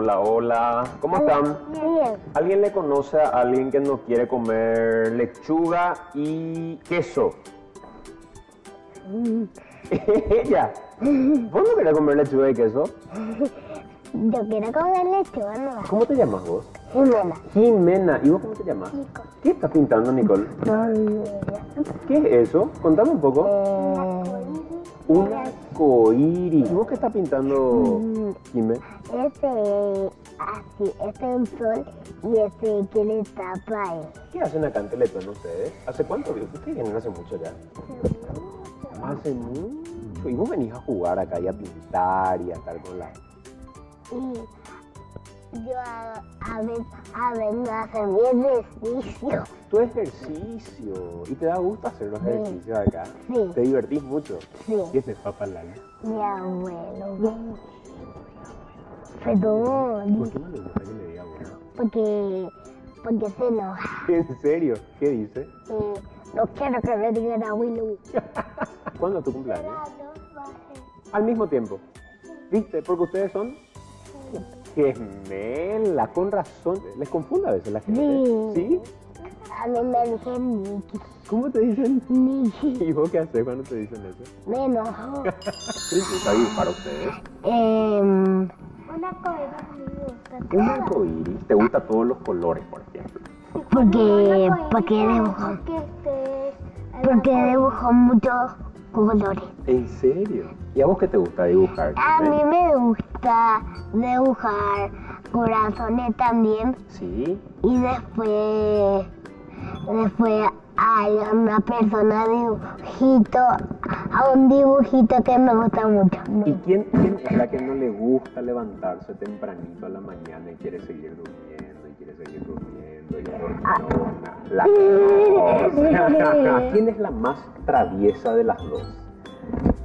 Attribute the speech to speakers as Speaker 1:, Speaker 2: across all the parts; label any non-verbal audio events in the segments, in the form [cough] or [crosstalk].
Speaker 1: Hola, hola. ¿Cómo están?
Speaker 2: Bien.
Speaker 1: ¿Alguien le conoce a alguien que no quiere comer lechuga y queso? [laughs] Ella. ¿Vos no querés comer lechuga y queso?
Speaker 2: Yo quiero comer lechuga, no.
Speaker 1: ¿Cómo te llamas vos?
Speaker 2: Jimena.
Speaker 1: Jimena. ¿Y vos cómo te llamas?
Speaker 2: Nico.
Speaker 1: ¿Qué estás pintando, Nicole? ¿Qué es eso? Contame un poco. Arcoíris. ¿Y vos qué estás pintando, Jimé?
Speaker 2: Este, así, este es un sol y este que le tapa él.
Speaker 1: ¿Qué hacen acá en Teletón ustedes? ¿Hace cuánto? Ustedes vienen hace mucho ya. Hace mucho. Y vos venís a jugar acá y a pintar y a estar con la...
Speaker 2: Y yo a, a ver, a ver, hacer mi ejercicio.
Speaker 1: Tu ejercicio. ¿Y te da gusto hacer los
Speaker 2: Sí.
Speaker 1: ejercicios acá?
Speaker 2: Sí.
Speaker 1: ¿Te divertís mucho?
Speaker 2: Sí.
Speaker 1: ¿Qué es Papá Lala?
Speaker 2: Mi abuelo. Pero,
Speaker 1: ¿Por qué no le gusta que le diga bueno?
Speaker 2: porque, porque se enoja. [laughs]
Speaker 1: ¿En serio? ¿Qué dice?
Speaker 2: No quiero que me digan abuelo.
Speaker 1: ¿Cuándo es tu cumpleaños? Al mismo tiempo. ¿Viste? Porque ustedes son gemelas, con razón. Les confunde a veces la gente.
Speaker 2: Sí.
Speaker 1: ¿Sí?
Speaker 2: A mí me dicen Nicky.
Speaker 1: ¿Cómo te dicen?
Speaker 2: Nicky. [laughs]
Speaker 1: ¿Y vos qué haces cuando te dicen eso?
Speaker 2: Me enojo.
Speaker 1: ¿Qué significa para ustedes?
Speaker 2: Eh,
Speaker 3: Una cosa me
Speaker 1: Un arcoíris. ¿Te gustan todos los colores, por ejemplo?
Speaker 2: porque, porque dibujo,
Speaker 3: Que estés
Speaker 2: porque dibujo muchos colores.
Speaker 1: ¿En serio? ¿Y a vos qué te gusta dibujar?
Speaker 2: A mí me gusta dibujar corazones también
Speaker 1: Sí.
Speaker 2: y después, después hay una persona dibujito, a un dibujito que me gusta mucho.
Speaker 1: ¿Y quién, quién es la que no le gusta levantarse tempranito a la mañana y quiere seguir durmiendo y quiere seguir durmiendo y? La ¿Quién es la más traviesa de las dos?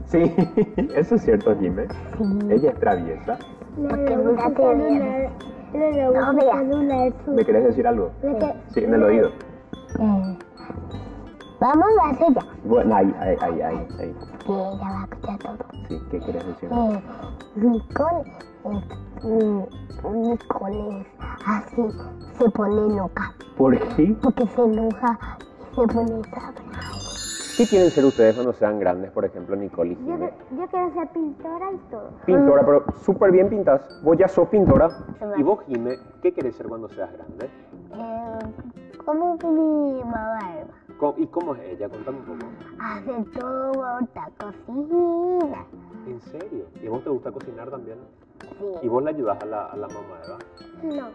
Speaker 1: Sí, eso es cierto, Jimé. Ella es traviesa.
Speaker 2: No veas.
Speaker 1: ¿Me querés decir algo? Sí, en el oído.
Speaker 2: Eh, vamos a hacer ya.
Speaker 1: Bueno, ahí, ahí, ahí, ahí. ahí.
Speaker 2: Que ella va a escuchar todo.
Speaker 1: Sí, ¿qué quieres decir?
Speaker 2: Eh, Nicole mm, Nicole es así, se pone loca.
Speaker 1: ¿Por qué?
Speaker 2: Porque se enoja y se pone brava.
Speaker 1: ¿Qué quieren ser ustedes cuando sean grandes, por ejemplo, Nicole y
Speaker 3: Yo, yo quiero ser pintora y todo.
Speaker 1: Pintora, pero súper bien pintas. Vos ya sos pintora. ¿Y vos, Jimé, qué querés ser cuando seas grande?
Speaker 2: Eh, como mi mamá
Speaker 1: ¿Cómo- ¿Y cómo es ella? Contame un poco.
Speaker 2: hace todo, otra cocina.
Speaker 1: ¿En serio? ¿Y a vos te gusta cocinar también? ¿Y
Speaker 2: Sí.
Speaker 1: vos le ayudas a la, a la mamá, Eva?
Speaker 3: No.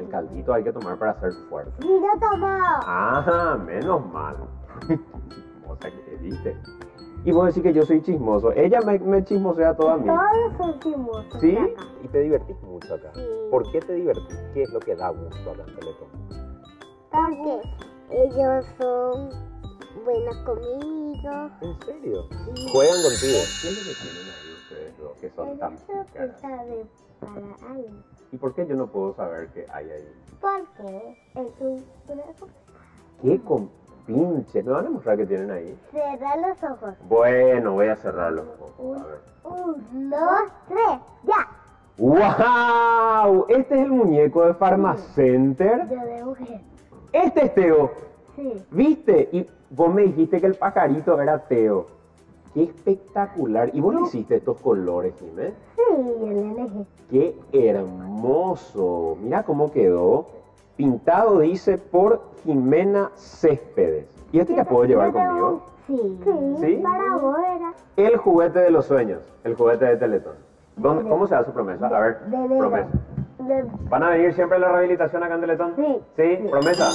Speaker 1: El caldito hay que tomar para ser fuerte.
Speaker 3: Mira, tomado.
Speaker 1: Ah, menos mal. [laughs] o sea, que viste. Y vos decís que yo soy chismoso. Ella me, me chismosea toda a mí.
Speaker 3: Todos son chismosos.
Speaker 1: ¿Sí?
Speaker 3: acá.
Speaker 1: Y te divertís mucho acá.
Speaker 3: Sí.
Speaker 1: ¿Por qué te divertís? ¿Qué es lo que da gusto acá en Teletón?
Speaker 3: Porque ellos son buenos conmigo.
Speaker 1: ¿En serio? Juegan contigo. ¿Qué es lo que tienen ahí ustedes dos que son tan
Speaker 3: Eso
Speaker 1: pícaras?
Speaker 3: sabe para alguien.
Speaker 1: ¿Y por qué yo no puedo saber qué hay ahí?
Speaker 3: Porque es un brazo.
Speaker 1: ¿Qué compinche? ¿Me van a mostrar qué tienen ahí?
Speaker 3: Cierra los ojos.
Speaker 1: Bueno, voy a cerrar los ojos. A ver.
Speaker 3: Un, dos, tres, ya.
Speaker 1: ¡Wow! Este es el muñeco de Pharmacenter.
Speaker 3: Yo dibujé.
Speaker 1: Este es Teo.
Speaker 3: Sí.
Speaker 1: ¿Viste? Y vos me dijiste que el pajarito era Teo. ¡Qué espectacular! ¿Y vos le hiciste estos colores, Jimé?
Speaker 3: Sí, le elegí.
Speaker 1: ¡Qué hermoso! Mira cómo quedó. Pintado, dice, por Jimena Céspedes. ¿Y este ya puedo llevar conmigo?
Speaker 3: Sí.
Speaker 1: ¿Sí?
Speaker 3: Para vos era.
Speaker 1: El juguete de los sueños. El juguete de Teletón. ¿Dónde- ¿Cómo se da su promesa? A ver,
Speaker 3: De
Speaker 1: promesa. ¿Van a venir siempre a la rehabilitación acá en Teletón?
Speaker 3: Sí.
Speaker 1: ¿Sí? ¿Promesa?